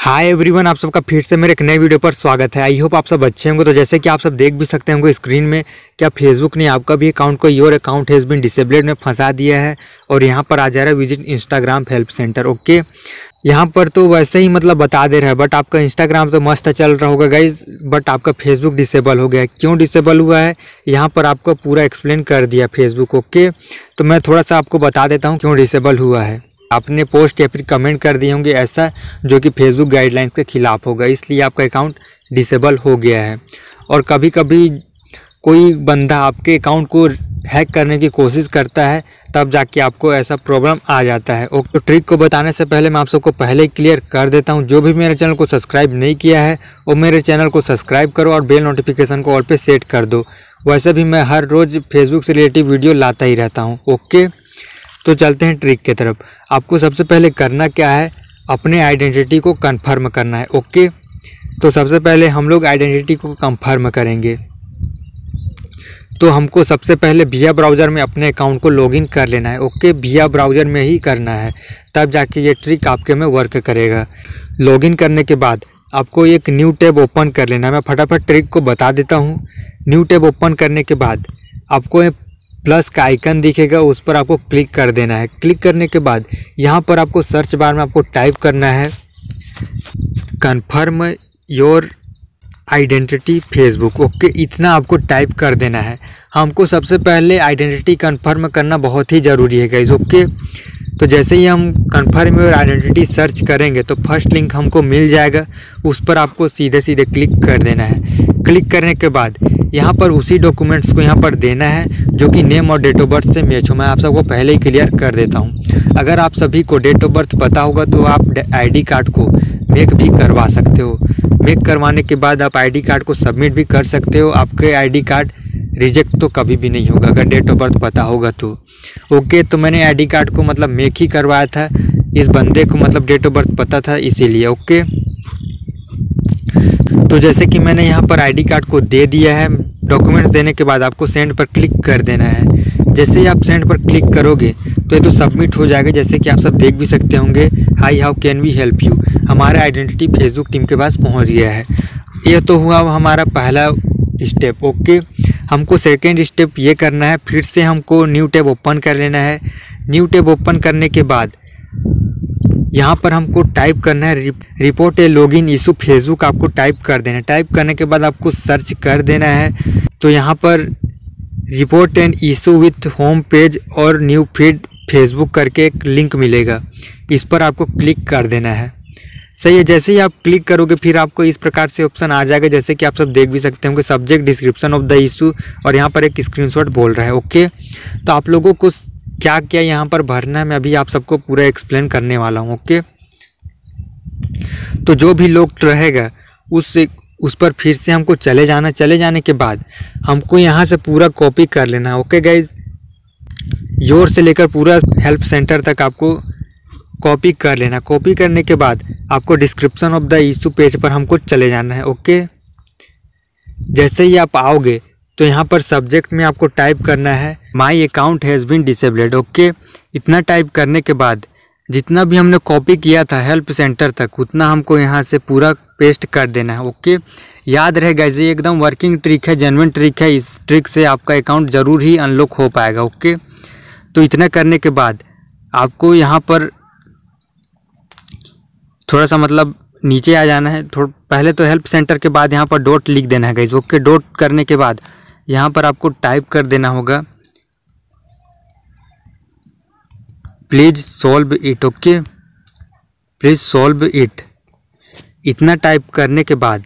Hi everyone आप सबका फिर से मेरे एक नए वीडियो पर स्वागत है। आई होप आप सब अच्छे होंगे। तो जैसे कि आप सब देख भी सकते होंगे स्क्रीन में, क्या फेसबुक ने आपका भी अकाउंट को your account has been disabled में फंसा दिया है और यहाँ पर आ जा रहा है visit Instagram help centre okay यहाँ पर तो वैसे ही मतलब बता दे रहा है बट आपका इंस्टाग्राम तो मस्त चल रहा होगा गाइज़ बट आपका फेसबुक डिसेबल हो गया है। क्यों डिसेबल हुआ है? यहाँ पर आपको पूरा एक्सप्लेन कर दिया फेसबुक ओके तो मैं थोड़ा सा आपको बता देता हूँ क्यों डिसेबल हुआ है। आपने पोस्ट या फिर कमेंट कर दिए होंगे ऐसा जो कि फेसबुक गाइडलाइंस के खिलाफ होगा, इसलिए आपका अकाउंट डिसेबल हो गया है। और कभी कभी कोई बंदा आपके अकाउंट को हैक करने की कोशिश करता है, तब जाके आपको ऐसा प्रॉब्लम आ जाता है। ओके तो ट्रिक को बताने से पहले मैं आप सबको पहले ही क्लियर कर देता हूँ, जो भी मेरे चैनल को सब्सक्राइब नहीं किया है, वो मेरे चैनल को सब्सक्राइब करो और बेल नोटिफिकेशन को ऑल पे सेट कर दो। वैसे भी मैं हर रोज़ फेसबुक से रिलेटिव वीडियो लाता ही रहता हूँ। ओके तो चलते हैं ट्रिक की तरफ़। आपको सबसे पहले करना क्या है? अपने आइडेंटिटी को कंफर्म करना है ओके तो सबसे पहले हम लोग आइडेंटिटी को कंफर्म करेंगे। तो हमको सबसे पहले भिया ब्राउज़र में अपने अकाउंट को लॉगिन कर लेना है ओके भिया ब्राउज़र में ही करना है, तब जाके ये ट्रिक आपके में वर्क करेगा। लॉगिन करने के बाद आपको एक न्यू टैब ओपन कर लेना है। मैं फटाफट ट्रिक को बता देता हूँ। न्यू टैब ओपन करने के बाद आपको प्लस का आइकन दिखेगा, उस पर आपको क्लिक कर देना है। क्लिक करने के बाद यहाँ पर आपको सर्च बार में आपको टाइप करना है, confirm your identity Facebook. Okay, इतना आपको टाइप कर देना है। हमको सबसे पहले आइडेंटिटी कन्फर्म करना बहुत ही ज़रूरी है गाइज़ ओके? तो जैसे ही हम कन्फर्म योर आइडेंटिटी सर्च करेंगे तो फ़र्स्ट लिंक हमको मिल जाएगा, उस पर आपको सीधे सीधे क्लिक कर देना है। क्लिक करने के बाद यहाँ पर उसी डॉक्यूमेंट्स को यहाँ पर देना है जो कि नेम और डेट ऑफ़ बर्थ से मैच हो, मैं आप सबको पहले ही क्लियर कर देता हूँ। अगर आप सभी को डेट ऑफ़ बर्थ पता होगा तो आप आईडी कार्ड को मेक भी करवा सकते हो। मेक करवाने के बाद आप आईडी कार्ड को सबमिट भी कर सकते हो। आपके आईडी कार्ड रिजेक्ट तो कभी भी नहीं होगा, अगर डेट ऑफ़ बर्थ पता होगा तो। ओके तो मैंने आईडी कार्ड को मतलब मेक ही करवाया था। इस बंदे को मतलब डेट ऑफ़ बर्थ पता था, इसीलिए। ओके तो जैसे कि मैंने यहाँ पर आईडी कार्ड को दे दिया है डॉक्यूमेंट देने के बाद आपको सेंड पर क्लिक कर देना है। जैसे ही आप सेंड पर क्लिक करोगे तो ये तो सबमिट हो जाएगा, जैसे कि आप सब देख भी सकते होंगे। Hi how can we help you हमारा आइडेंटिटी फेसबुक टीम के पास पहुँच गया है। ये तो हुआ हमारा पहला स्टेप ओके हमको सेकेंड स्टेप ये करना है, फिर से हमको न्यू टैब ओपन कर लेना है। न्यू टैब ओपन करने के बाद यहाँ पर हमको टाइप करना है report a login issue Facebook आपको टाइप कर देना है। टाइप करने के बाद आपको सर्च कर देना है। तो यहाँ पर report and issue with home page और न्यू फ़ीड फेसबुक करके एक लिंक मिलेगा। इस पर आपको क्लिक कर देना है। सही है, जैसे ही आप क्लिक करोगे, फिर आपको इस प्रकार से ऑप्शन आ जाएगा, जैसे कि आप सब देख भी सकते होंगे subject description of the issue और यहाँ पर एक स्क्रीनशॉट बोल रहा है ओके तो आप लोगों को क्या क्या यहाँ पर भरना है, मैं अभी आप सबको पूरा एक्सप्लेन करने वाला हूँ ओके तो जो भी लोग रहेगा, उस उस पर फिर से हमको चले जाना, चले जाने के बाद हमको यहाँ से पूरा कॉपी कर लेना ओके गाइज़ योर से लेकर पूरा हेल्प सेंटर तक आपको कॉपी कर लेना। कॉपी करने के बाद आपको description of the issue page पर हमको चले जाना है ओके जैसे ही आप आओगे तो यहाँ पर सब्जेक्ट में आपको टाइप करना है। My account has been disabled okay इतना टाइप करने के बाद, जितना भी हमने कॉपी किया था हेल्प सेंटर तक, उतना हमको यहाँ से पूरा पेस्ट कर देना है ओके याद रहेगा ये एकदम वर्किंग ट्रिक है जेनविन ट्रिक है। इस ट्रिक से आपका अकाउंट ज़रूर ही अनलॉक हो पाएगा ओके तो इतना करने के बाद, आपको यहाँ पर थोड़ा सा मतलब नीचे आ जाना है। थोड़ा, पहले तो हेल्प सेंटर के बाद यहाँ पर डॉट लिख देना है गाइज़ ओके डॉट करने के बाद यहाँ पर आपको टाइप कर देना होगा। Please solve it okay please solve it इतना टाइप करने के बाद,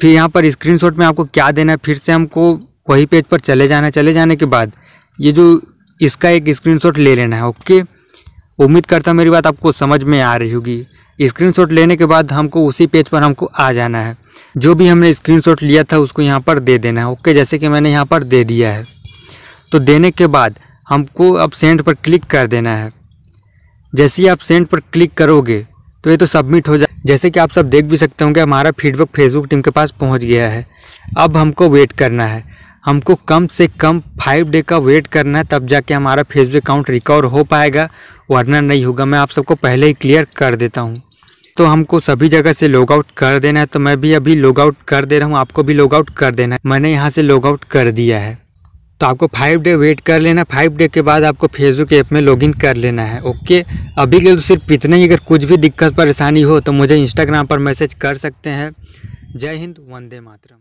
फिर यहाँ पर स्क्रीनशॉट में आपको क्या देना है, फिर से हमको वही पेज पर चले जाना है। चले जाने के बाद, ये जो इसका एक स्क्रीनशॉट ले लेना है ओके उम्मीद करता हूँ मेरी बात आपको समझ में आ रही होगी। स्क्रीनशॉट लेने के बाद हमको उसी पेज पर हमको आ जाना है। जो भी हमने स्क्रीनशॉट लिया था उसको यहाँ पर दे देना है। ओके जैसे कि मैंने यहाँ पर दे दिया है। तो देने के बाद हमको अब सेंड पर क्लिक कर देना है। जैसे ही आप सेंड पर क्लिक करोगे तो ये तो सबमिट हो जाए जैसे कि आप सब देख भी सकते होंगे, हमारा फीडबैक फेसबुक टीम के पास पहुँच गया है। अब हमको वेट करना है। हमको कम से कम फाइव डे का वेट करना है, तब जाके हमारा फेसबुक अकाउंट रिकवर हो पाएगा, वरना नहीं होगा। मैं आप सबको पहले ही क्लियर कर देता हूँ। तो हमको सभी जगह से लॉग आउट कर देना है तो मैं भी अभी लॉग आउट कर दे रहा हूँ, आपको भी लॉग आउट कर देना है। मैंने यहाँ से लॉग आउट कर दिया है। तो आपको फाइव डे वेट कर लेना फाइव डे के बाद आपको फेसबुक ऐप में लॉगिन कर लेना है ओके अभी के लिए तो सिर्फ़ इतना ही, अगर कुछ भी दिक्कत, परेशानी हो तो मुझे इंस्टाग्राम पर मैसेज कर सकते हैं। जय हिंद, वंदे मातरम।